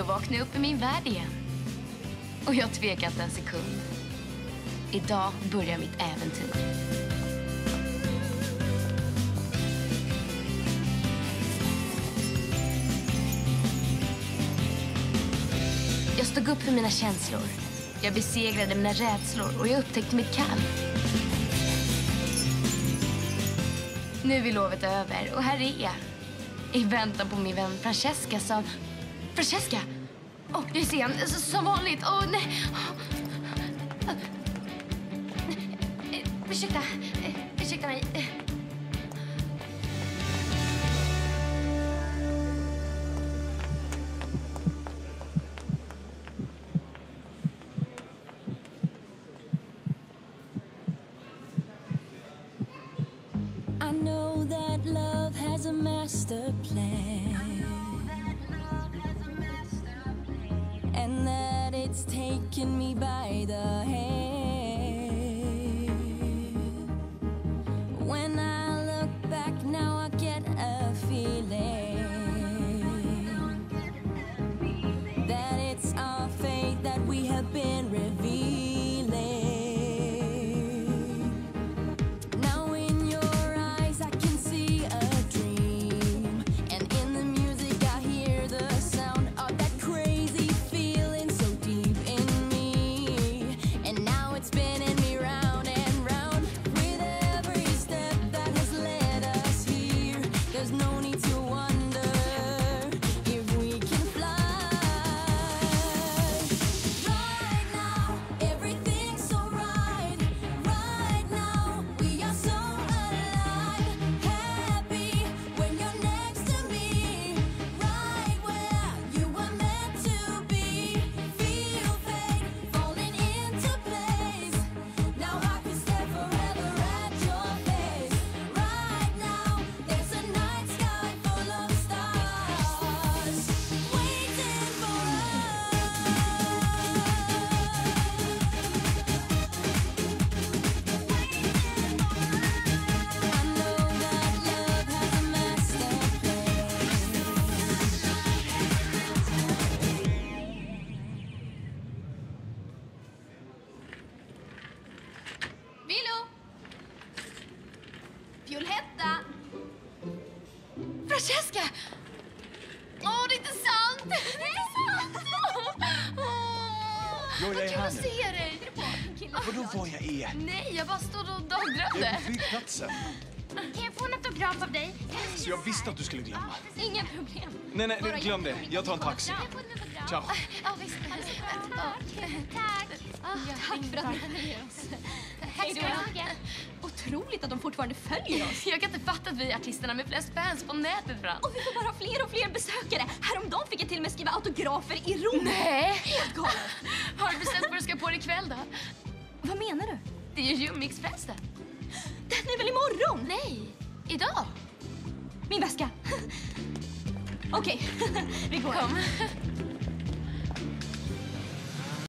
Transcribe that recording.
Då vaknade jag upp i min värld igen. Och jag tvekade inte en sekund. Idag börjar mitt äventyr. Jag stod upp för mina känslor. Jag besegrade mina rädslor och jag upptäckte mitt kall. Nu är lovet över och här är jag. I väntan på min vän Francesca som... Francesca! Åh, oh, jag är sen. Som vanligt. Åh, nej. Eh, Ursäkta. Ursäkta mig. I know that love has a master plan. Taken me by the hand. Violetta! Francesca! Åh, det är inte sant! Det är inte sant! Åh, vad är kul att nu. se dig! Vadå vad jag är? Nej, jag bara stod och Jag är dagdrömde. på flygplatsen. Kan jag få en autograf av dig? Så jag visste att du skulle glömma. Inga problem. Nej, nej, nej, glöm det. Jag tar en taxi. Kan jag få en autograf? Ciao. Ja, visst. Ja. Tack. tack för att ni följer oss. Tack ska du ha. Otroligt att de fortfarande följer oss. Jag kan inte fatta att vi är artisterna med flest fans på nätet, Frans. Och vi får bara fler och fler besökare. Häromdagen fick jag till och med skriva autografer i Rom. Nej! Helt galet. Har du bestämt vad du ska på dig ikväll då? Vad menar du? Det är ju Jumixfesten. Den är väl imorgon? Nej, idag. Min väska. Okej, vi går. Kom.